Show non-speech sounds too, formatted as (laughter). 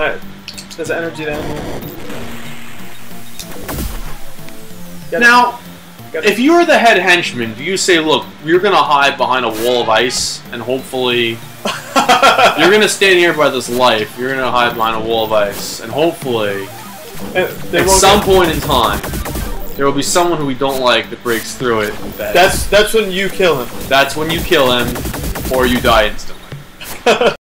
Alright. There's energy down. Get Now, if you're the head henchman, do you say, look, you're gonna hide behind a wall of ice, and hopefully (laughs) you're gonna stand here by this life. You're gonna hide behind a wall of ice, and hopefully, uh, at some point in time, there will be someone who we don't like that breaks through it. That's that's when you kill him. that's when you kill him, or you die instantly. (laughs)